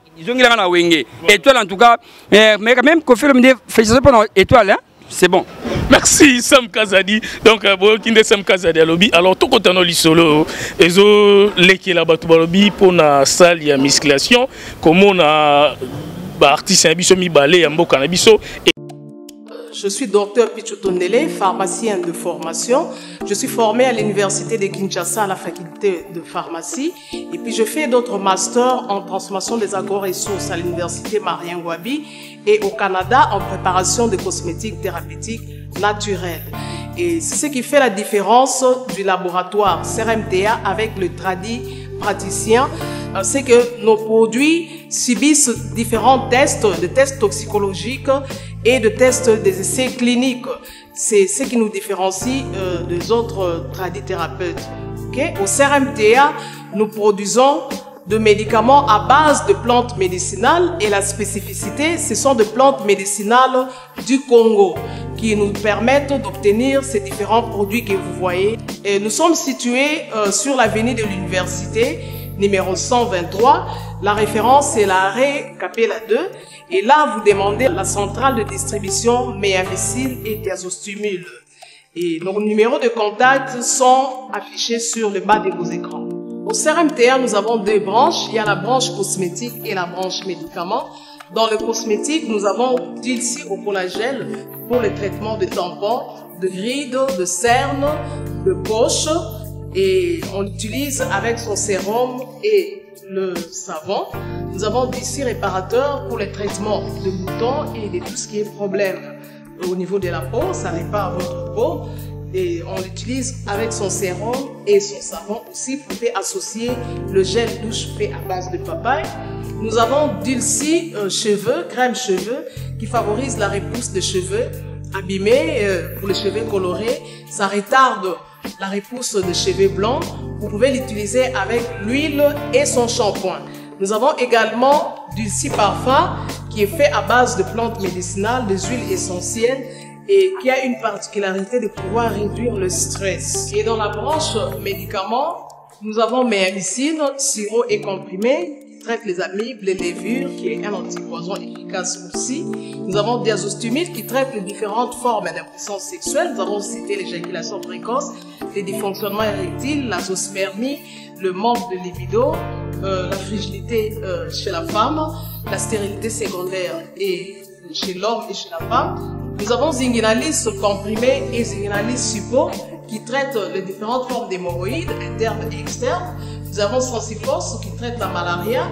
Speaker 2: na wenge. Étoile en tout cas quand même kofi lobi nde félicitation mpona étoile hein. C'est bon.
Speaker 1: Merci sam kazadi. Donc boyoki nde sam kazadi alobi alors tokota no lisolo ezolekela bato balobi mpona salle ya musculation. Komona baartiste
Speaker 12: Je suis docteur Pichotondele, pharmacien de formation. Je suis formé à l'université de Kinshasa à la faculté de pharmacie. Et puis je fais d'autres masters en transformation des agro-ressources à l'université Marien Wabi et au Canada en préparation de cosmétiques thérapeutiques naturelles. Et c'est ce qui fait la différence du laboratoire CRMTA avec le tradit Euh, c'est que nos produits subissent différents tests, de tests toxicologiques et de tests des essais cliniques. C'est ce qui nous différencie euh, des autres tradithérapeutes. Okay? Au CRMTA, nous produisons de médicaments à base de plantes médicinales et la spécificité, ce sont des plantes médicinales du Congo qui nous permettent d'obtenir ces différents produits que vous voyez. Nous sommes situés euh, sur l'avenue de l'université numéro 123. La référence est l'arrêt Capella 2. Et là, vous demandez la centrale de distribution Méamicile et Diazostimule. Et nos numéros de contact sont affichés sur le bas de vos écrans. Au CRMTR, nous avons deux branches. Il y a la branche cosmétique et la branche médicaments. Dans le cosmétique, nous avons d'ilci au collagène pour le traitement de tampons, de rides, de cernes, de poches. Et on l'utilise avec son sérum et le savon. Nous avons d'ici réparateur pour le traitement de boutons et de tout ce qui est problème au niveau de la peau. Ça répare votre peau on l'utilise avec son sérum et son savon aussi. Vous pouvez associer le gel douche fait à base de papaye. Nous avons Dulci euh, cheveux, crème cheveux, qui favorise la repousse des cheveux abîmés euh, pour les cheveux colorés. Ça retarde la repousse des cheveux blancs. Vous pouvez l'utiliser avec l'huile et son shampoing. Nous avons également Dulci parfum qui est fait à base de plantes médicinales, des huiles essentielles et qui a une particularité de pouvoir réduire le stress. Et dans la branche médicaments, nous avons méamicine, sirop et comprimé, qui traite les amibes, les levures, qui est un antipoison efficace aussi. Nous avons diazostumide qui traite les différentes formes d'impuissance sexuelle. Nous avons cité l'éjaculation précoce, les dysfonctionnements érectiles, la zoospermie, le manque de libido, euh, la fragilité euh, chez la femme, la stérilité secondaire et chez l'homme et chez la femme. Nous avons Zinginalis comprimé et Zinginalis suppo qui traitent les différentes formes d'hémorroïdes internes et externes. Nous avons Sensifos qui traite la malaria.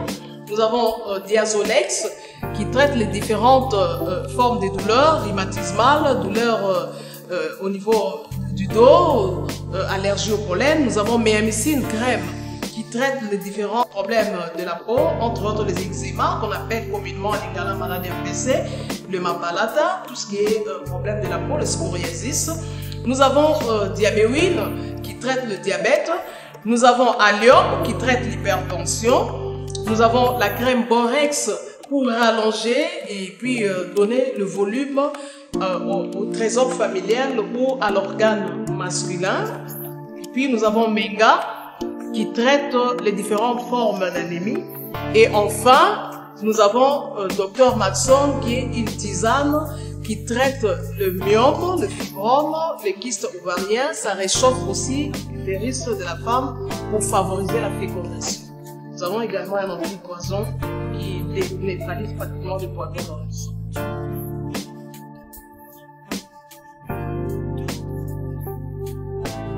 Speaker 12: Nous avons euh, Diazolex qui traite les différentes euh, formes de douleurs rhumatismales, douleurs euh, au niveau du dos, allergie au pollen. Nous avons Méamicine crème qui traite les différents problèmes de la peau, entre autres les eczémas, qu'on appelle communément les maladie MPC, le mapalata, tout ce qui est euh, problème de la peau, le scoriasis. Nous avons euh, qui traite le diabète. Nous avons Allium qui traite l'hypertension. Nous avons la crème Borex pour rallonger et puis euh, donner le volume euh, au, trésor familial ou à l'organe masculin. Et puis nous avons Menga qui traite les différentes formes d'anémie. Et enfin, nous avons euh, Dr Matson qui est une tisane qui traite le myome, le fibrome, les kystes ovariens. Ça réchauffe aussi les risques de la femme pour favoriser la fécondation. Nous avons également un antipoison qui neutralise pratiquement le poison dans le sang.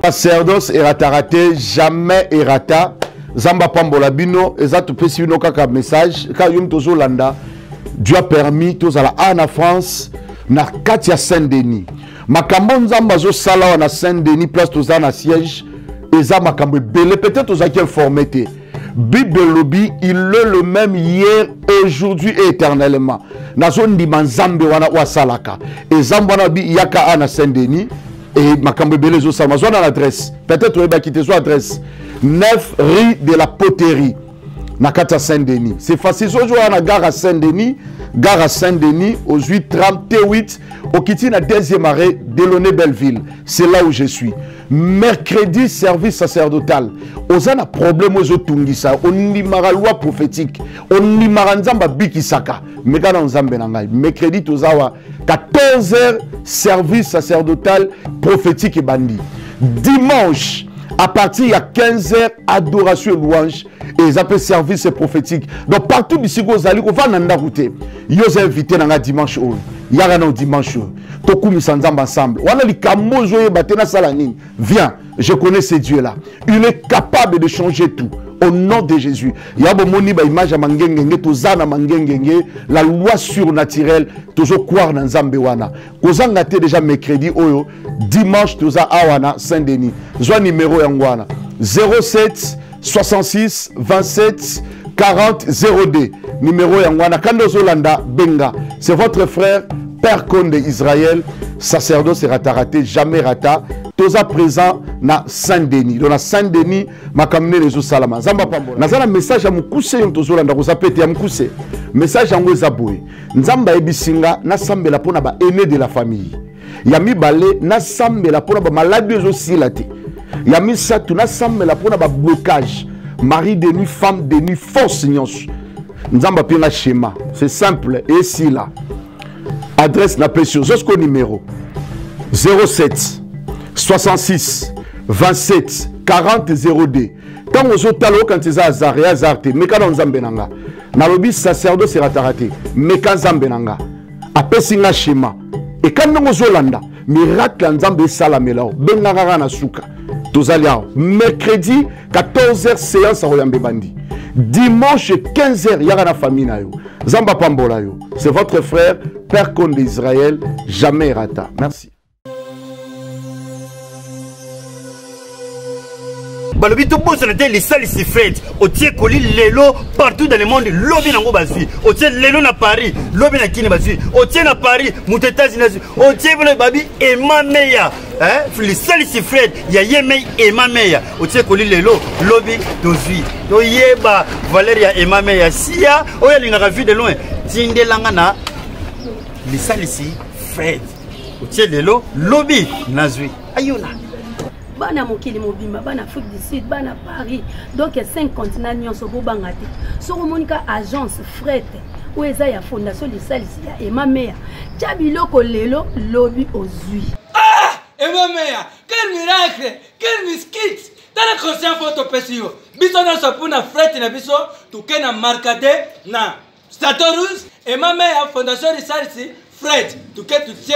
Speaker 13: sacerdoce jamais erata zamba pambola bino eza topesi bino kaka message. Kaka yo tozolanda dieu a permis tozala a na france na kati ya saint denis makambo nzambe azosala awa na saint denis place toza na siège eza makambo ebele. Peut-être tozalaki informé te. Bible elobi il est le même hier aujourd'hui et éternellement. Nazondima nzambe wana oyo asalaka ezambe wana bi yaka a na saint denis e makambo ebele ezosalama zwa na adresse peut-être oyebaki te zwa adresse 9 rue de la poterie. Na kati ya saint-denis. C'est facile. Soki oya na gare ya saint-denis gare ya saint-denis ozwi 38 okiti na deuxième arrêt delone belleville. C'est là où je suis. Mercredi service sacerdotal. Oza na problème oyo ezotungisa ondimaka loi prophétique. Ondimaka nzambe abikisaka meka na nzambe na mercredi toza awa 14 heures service sacerdotal prophétique ebandi dimanche à partir ya 15 heures adoration et louange. Et eza mpe service prophétique. Donc partout bisika ozali kovanda ndako te yo oza invité na nga dimanche oyo yaka na dimanche oyo tokumisa nzambe ensemble. Wana likambo ozoyeba te nasala nini viens je connais ce dieu là il est capable de changer tout au nom de jésus. Ya bomoni baimage ya mangengenge toza na mangengenge la loi surnaturelle tozokroire na nzambe wana. Kozanga te déjà mercredi oyo dimanche toza awa na saint denis zwa numero yango wana. 07 66 27 40 02 numéro yango wana. Kandi ozolanda benga c'est votre frère père Konde Israël, sacerdoce rata raté, jamais rata. Toza présent na Saint-Denis. Donc na Saint-Denis, ma kamne les salama. Zamba pambola. Nazala message à mukuse yon tozo landa kosa pete ya mukuse. Message ango ezaboe. Nzamba ebisinga na sambela pona ba aîné de la famille. Ya mibale na sambela pona ba malade ezosila te. Ya misatu na sambela pona ba blocage. Mari de nuit, femme de nuit, force nyonso. Nzamba pena schéma. C'est simple et si là. Adresse napesi yo zosko numéro 07 66 27 40 02 ntango ozotala okanisi eza azar ya azar te meka na nzambe na nga. Nalobi sacerdoce erataka te meka nzambe na nga. Apesi nga schéma. Eka ndenge ozolanda miracle ya nzambe esalamela o benga kaka na suka. Tozali awa. Mercredi 14h séance akoyamba ebandi dimanche 15h yaka na famille na yo nzambe apambola yo. C'est votre frère père conde d'israël jamais rata merci
Speaker 14: balobi tobosana te lisalisi fred otie koli lelo partout dans le monde lobi nango bazwi. Otie lelo na paris lobi na kini bazwi. Otie na paris moto états-unis azwi otie bino babi ema meya lisalisi fred ya ye mei ema meya. Otie koli lelo lobi tozwi. Toyeba valeur ya ema meya. Sia oyo alingaka vie de loin tindelanga na lisalisi fred otie lelo lobi nazwi. Ayona
Speaker 15: bana mokili mobimba bana afrique du sud bana paris. Donc 5 continent nyonso bobanga te. Soki omonika agence frete oyo eza ya fondation lisalisi ya emameya tya biloko lelo lobi ozwi.
Speaker 16: Ah! emameya quel miracle quel miskit tala conscient fo topesi yo biso nyonso mpona frete na biso toke na markade na statorus emameya fondation lisalisi fred toke tutie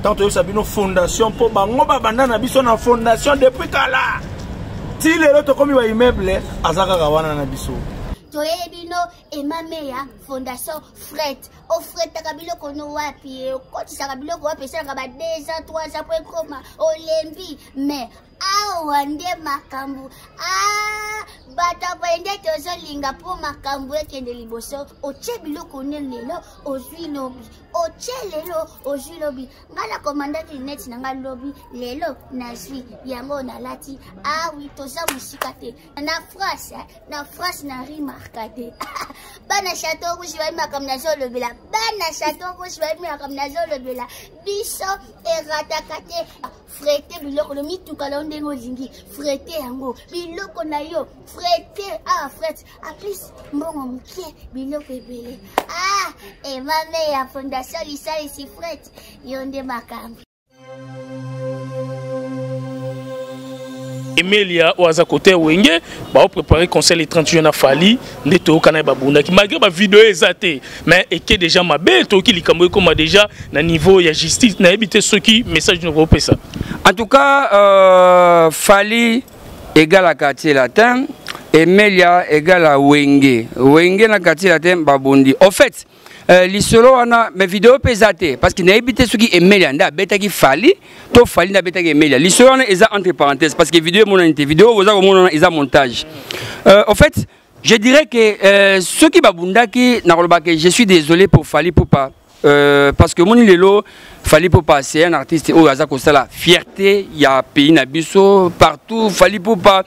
Speaker 8: ntango toyebisa bino fondation mpo bango babanda na biso na fondation depuis kala. Ti lelo tokómi baimmeuble aza kaka wana na biso.
Speaker 17: Toyebi bino emameya fondation fret. Ofretaka biloko no wapi? Okotisaka biloko wapi? Esalaka ba 2 ans 3 ans po ekoma olembi mais awa nde makambo bato boye nde tozolinga mpo makambo ekende liboso. Otie biloko ne lelo ozwi lobi. Otie lelo ozwi lobi. Ngai na komandaki neti na ngai lobi lelo nazwi. Yango nalati awi toza mosika te. Na france na france na rimarka te (laughs) bana chateau rouge bayi makambo nazolobela bana chateau rouge bayi makambo nazolobela biso erataka te frete biloko no mituka lao ndenge olingi frete yango. Biloko na yo. Frete ah frete. Aplis mbongo moke biloko ebele. Ah emame ya fondation lisalisi frete. Yo nde makambo
Speaker 1: emelia oyo aza kote wenge baoprépare conseil le 31 na fali nde toyokana ye babundaki malgré bavideo eza te mais eke déjà mabe toyoki likambo ekóma déjà na niveau ya justice. Nayebi te soki message noko opesa
Speaker 2: en tout cas euh, fali égale quartier latin emelia égale à wenge. Wenge na quartier latin babundi au fait Uh, lisolo wana me video mpe eza te parce que nayebi te emelia nde abetaki fali to fali nde abetaki emelia. Lisolo wana eza entre parenthèse parce que video emonani te. Video oza komona wana montage. Uh, au fait je dirais que uh, soki babundaki nakolobaka je suis désolé pour fali pupa Euh, parce que moni lelo fali popa c'est un artiste oyo aza kosala fierté ya pays na biso partout fali popa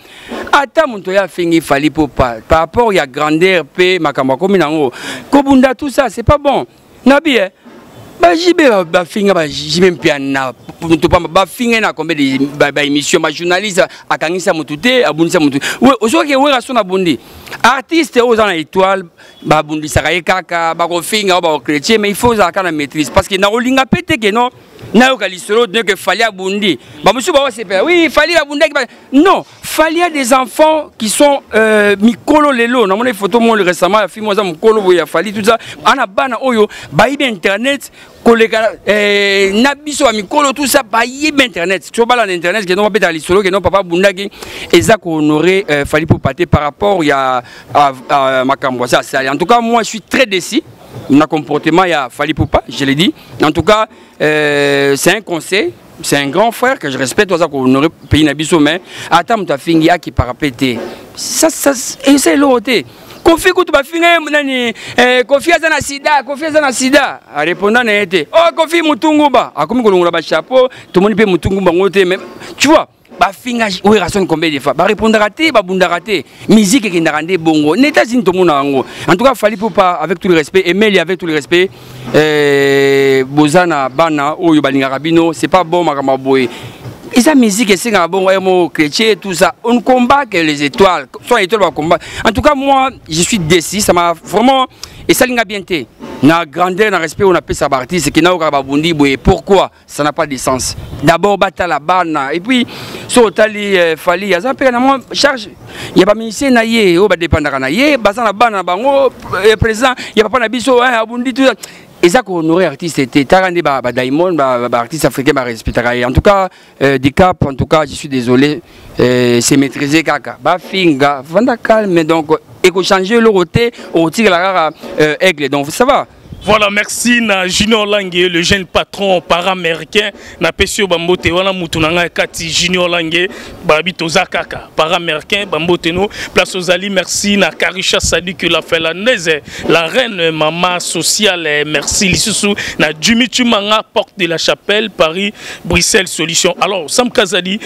Speaker 2: ata moto oyo afengi fali popa par rapport ya grandeur mpe makambo akomi nango. Kobunda tout ça c'est pas bon. Nabi eh? Bajibe bafinga bajibe mpia na moto pamba. Bafinga na combien de baémission bajournaliste akangisa motu te abundisa motu. Ozoki ewera so na bundi. Artiste oyo oza na étoile babundisaka ye kaka bakofinga o bakochrétien mais il faut ozalaka na maîtrise. Parce que nakolinga mpe te ke non nayoka lisolo que fali abundi bamosusu baosepela oui fali abundaki non fali des enfants qui sont euh, mikolo lelo. Namoni photo moko récemment ya film aza mokolo boye ya fali tout ça. Ana bana oyo bayibi internet koleka eh, na biso ya mikolo tout ça bayibi internet. So bala na internet keno babetaka lisolo keno papa abundaki eza kohonore euh, fali popa te par rapport ya makambo. Aza asali en tout cas moi je suis très décis na comportement ya fali popa je l'ai dit. En tout cas euh, c'est un conseil c'est un grand frère que je respecte oza kohonore pays na biso mais ata moto afingi aki parape te ça, ça, eza eloko te kofi kutu bafinga ye nani eh, kofi aza na sida kofi aza na sida. Na ye te o oh, kofi mutunguba. Akomi kolongola bachapeau tomoni mpe mutunguba ngo te mais tu vois bafinga rasone combien de fois. Barépondaka te babundaka te. Musique ekendaka nde bongo. Na états-unis tomonaka yango. En tout cas fali popa avec tout le respect emeli avec tout le respect eh, boza na bana oyo balingaka bino c'est pas bon makambo boye. Eza musique esengaka bongo mo chrétien tout ça. On combat que les étoiles soit étoile bacombat en tout cas moi je suis décis ça m'a vraiment esalinga bien te na grandeur na respect oyo napesa baartiste ke naokaka babundi boye pourquoi ça n'a pas de sens? D'abord batala bana. Et puis so otali euh, fali aza mpe na mwa charge ya baministère na ye oyo badépendaka na ye baza na bana na bango euh, président ya papa na biso abundi tout eza kohonore artiste te taka nde badaimon baartiste africain barespectaka ye en tout cas euh, dicap en tout cas je suis désolé euh, c'est maîtrisé kaka. Bafinga vanda calme donc ekochange eloko te okotikela kaka euh, aigle. Donc ça va
Speaker 1: Voilà, merci na Junior Lange, le jeune patron para-américain. Na pesio bambote wana mutu nanga kati Junior Lange, babi toza kaka para-américain bambote no. Place aux Ali, merci na Karisha Sadik la finlandaise, la reine maman sociale, merci lisusu na Chumanga porte de la Chapelle Paris Bruxelles solution. Alors Sam Kazadi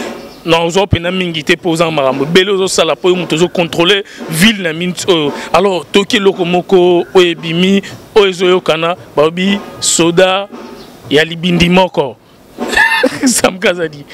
Speaker 1: na ozopena mingi te mpo oza makambo ebele ozosala mpo oyo ville na oyo alors toki eloko moko oyo ezoyokana balobi soda ya libindi moko. (laughs) Samkazadi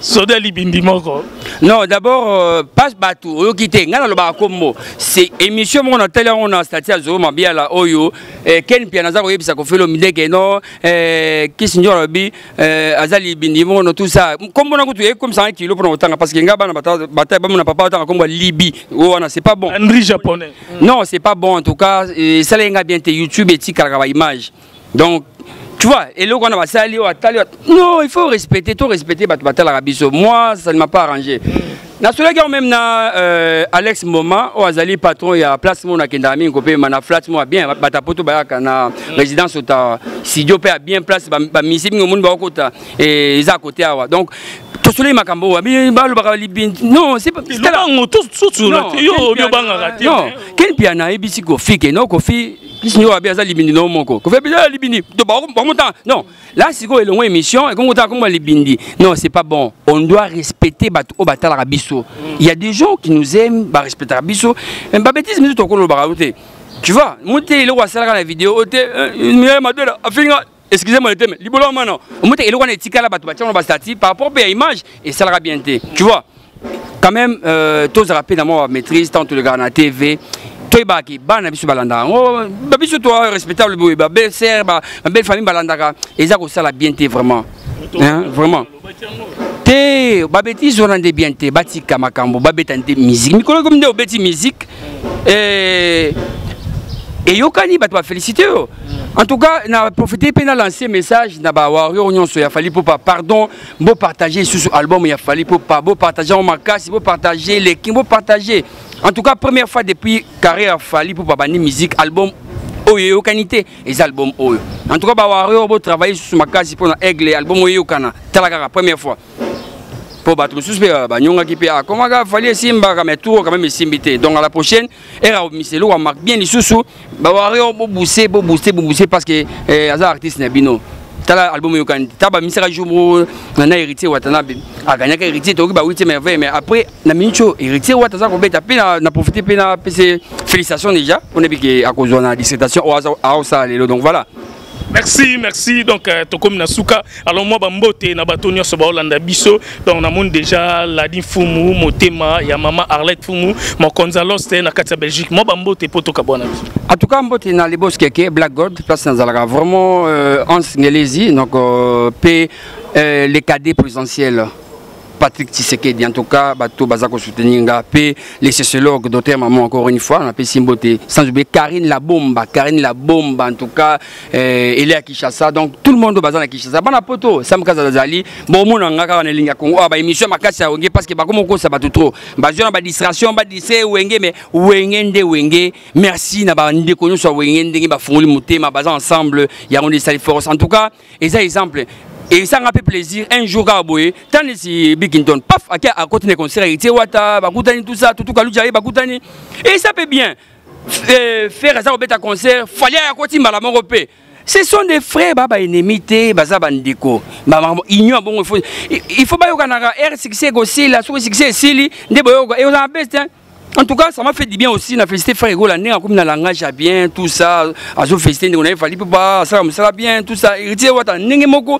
Speaker 1: soda libindi moko.
Speaker 2: Non d'abord euh, pas bato oyoki te ngai nalobaka kombo. C'est émission moko natali yango na stati ya zoro mabiala oyo. Eh, ken pia naza koyebisa kofela mideke no eh, kisi ndio alobi eh, aza libindi mono tout ça. Kombo nango toyekomisanga kilo mpona kotanga parce que ngai bana bata bamona papa otanga kombo libi. O wana c'est pas bon.
Speaker 1: Andri japonais.
Speaker 2: Non c'est pas bon en tout cas. Esalaki ngai bien te youtube etikalaka baimage donc tu vois eloko wana basali oyo atali non il faut respecter to respecter bato batalaka biso moi ça ne m'a pas arrangé. Nasolaki yango même na euh, alex moma oyo azali patron ya place mo nakendaka mingi kopema na flat mo ya bien bato apoto bayaka na résidence studio mpe ya bien place bamisi mingi omoni bakokota eza kote awa donc makambo oyo libindi. Non ken pia nayebisi kofi ke no kofi kisi nyo abi aza libindi no moko. Kofi aza libindi. Bamotanga non là sikoyo elongo émission ekongotaka komba libindi. Non c'est pas bon. On doit respecter bato oyo batalaka biso il y a des gens qui nous aiment barespectaka biso babétise miso tokolobaka te tu vois mote eloko asalaka na video oyo te madela afinga excusez-moi le terme libolo mana omote eloko wana etikala bato batiango bastati par rapport mpe ya image esalaka bien te. Tu vois quand même euh, tozala mpe na mwa bamaîtrise tant tolekaka na tv toyebaki bana biso balandaka yango. Babiso to respectable boye babelle sere babelle famille balandaka eza kosala bien te vraiment. Vraiment. Te babétise wana nde bien te batika makambo babeta nde musique. Mikolo komi nde obeti musique eyokani bato bafélicité oyo en tout cas na profité na lancer message na bawario nyonso ya fali popa pardon bopartage lisusu album. Ya fali popa bopartage yango makasi bopartage leki bopartage en tout cas première fois depuis carrière fali popa bandi musique album oyo eyokani te eza album oyo. En tout cas bawario botravaille lisusu makasi mpona aigle album oyo eyokana tala kaka première fois mpo bato mosusu mpe esimbaka mais tour même donc à la prochaine ere miselo wa marque bien lisusu. Bawari bobuse bobuse bobuse parce que aza artiste bino. Album héritier héritier mais après héritier na félicitation déjà. Mpona ebike akozwa na dissertation oyo aosala lelo. Donc voilà
Speaker 1: merci merci. Donc euh, suka alors moi bambote na bato nyonso baolanda biso. Donc namoni déjà ladi fumu motema ya mama arlette fumu belgique. Moi bambote po tokabwana biso
Speaker 2: En tout cas, mbote na libos keke Black God, place nazalaka vraiment euh, Hans Ngelezi, donc euh, euh, les cadets présidentiels. Patrick Tshisekedi, en tout cas, bateau Bazako Souteninga, P les sociologues, docteur Maman, encore une fois, on a P Simbote, sans oublier Karine La Bomba, Karine La Bomba, en tout cas, euh, Elia Kishasa, donc tout le monde bazar à Kishasa. Bon, poto, Sam Kazazali, bon, mon on est ligne à Congo, ah, bah, émission, ma casse à Wenge, parce que, bah, comme on ça va tout trop. Bah, j'ai une distraction, bah, distrait, Wenge, mais Wenge, nde Wenge, merci, na ba, nde konyo, soit Wenge, nde, bah, fongoli mouté, ma bazar ensemble, il y a des force. En tout cas, et ça, exemple, esanga mpe plaisir un jour kaka boye ntango si bigington paf akia akoti na concert etie wata bakutani tusa tutukaluja ye bakutani esa mpe bien fere aza kobeta concert falia akoti mbala moko mpe ce sont des frères ba ba ennemi te baza bandeko union bongo il faut bayokanaka r succès ekosila soki succès esili nde boyoka ekozala beste en tout cas, ça m'a fait du bien aussi. On a félicité Frère Ego l'année, comme dans le langage à bien, tout ça. À zo félicité, on a fallu pas, ça va bien, tout ça. Et tu vois, n'engé moko.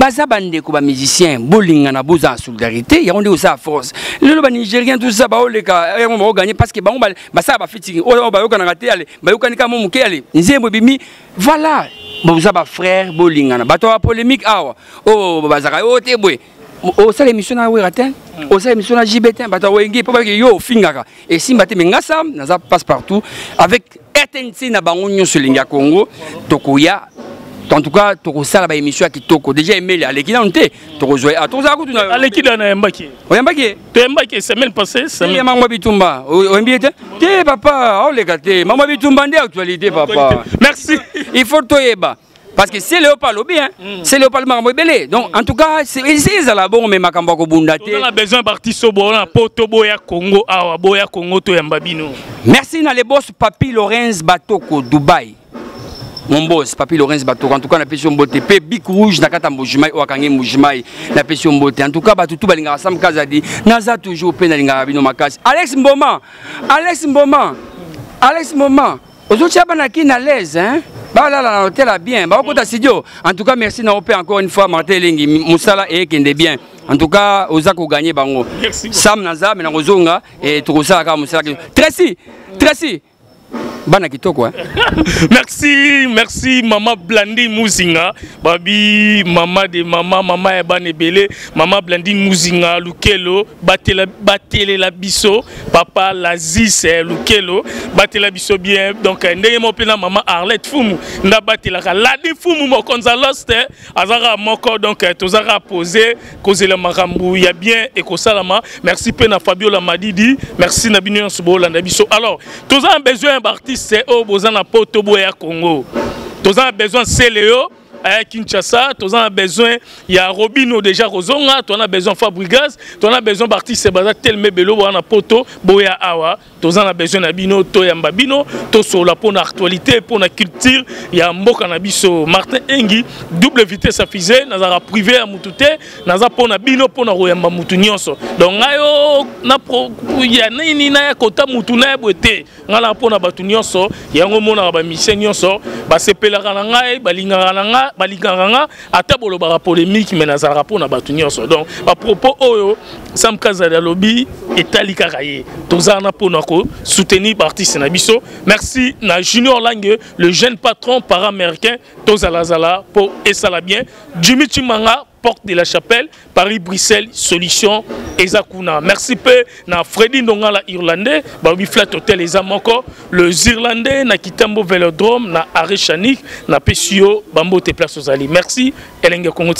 Speaker 2: baza bandeko bamusicien bolingana boza en solidarité yango nde osala force lelo banigérien tout ça baoleka yango baoganye parce que bango basala bafitiki oyo bayokanaka te ale bayokani kaka mo moke ale nzembo ebimi voilà boza bafrère bolingana bato ya bapolémique awa oyo bazalaka yo te boye osala émission na wera te osala émission na jb te bato awenge mpo bayeke yo ofingaka. Esimba te me nga sam naza passe partout avec rtnc na bango nyonso elengi ya congo tokoya en tout cas tokosala baémission ya kitoko. Déjà emeli aleki nanu te tokozwa tokozala kutu
Speaker 1: aleki dana yambaki
Speaker 2: oyambaki
Speaker 1: toyambaki semaine passée
Speaker 2: semaine mambo bitumba. Oyambi te? Te papa aoleka te. Mambo bitumba nde actualité papa?
Speaker 1: Merci.
Speaker 2: Il faut toyeba parce que c'est léopard lobi hein. C'est léopard makambo ebele donc en tout cas ezala bongo me makambo ya kobunda te
Speaker 1: na besoin bartiste bona po toboya congo awa boya congo toyamba bino
Speaker 2: merci na le boss papi lorenz batoko dubai mon boss papi lorenz batoko. En tout cas napesi yo mbote mpe bik rouge na kati ya mbujimai oyo akangi mbujimai napesi yo mbote en tout cas bato tu balingaka sam kazadi naza toujours mpe nalingaka bino makasi alex mboma alex mboma alex mboma. Ozotia bana ki na l'aise hein balala na hotel bien. Bakokota studio en tout cas merci na ope encore une fois martin elengi mosala eyekende bien. En tout cas oza koganye bango. Sam naza me na kozonga tokosala kaka mosala tracy tracy bana kitoko hein? (laughs)
Speaker 1: merci merci mama blandi muzinga. Babi mama de mama mama ya bana ebele. Mama blandi muzinga lukelo batela batelela biso. Papa lazis eh, lukelo batela biso bien. Donc ndenge mo mpena mama arlette fumu nda batelaka ladi fumu mokonzi aloste azaka moko donc tozaka pose kozela makambo ya bien ekosalama merci mpe na fabiola madidi. Merci na bino nyonso biso. Alors toza besoin baartiste oyo boza na poto boya congo. Na besoin sele yo aya kinshasa toza na besoin ya robino déjà kozonga toza na besoin fabrigas toza na besoin baartiste baza telema ebele boya na poto boya awa. Toza na besoin na bino toyamba bino tosola mpona actualité mpona culture ya mboka na biso. Martin engi double vitesse afise nazalaka privé ya mutu te naza mpona bino mpona koyamba mutu nyonso. Donc ngai o ya nini naya kota mutu naya boye te ngai na mpona bato nyonso yango omonaka bamisien nyonso basepelaka na ngai balingaka na ngai balingaka nga ata bolobaka polémique me nazalaka mpona bato nyonso. Donc bapropos oyo sam kazali alobi etali kaka ye. Tozala na mpona soutenir baartiste na biso. Merci na junior langue le jeune patron para-américain. Tozalazala mpo esala bien. Jimi chimanga porte de la chapelle paris-bruxelles solution eza kuna merci mpe na fredi ndongala irlandais babi flat hotel eza moko le irlandais na kitambo velodrome na arret chanik napesi yo bambote place ozali merci elenge congo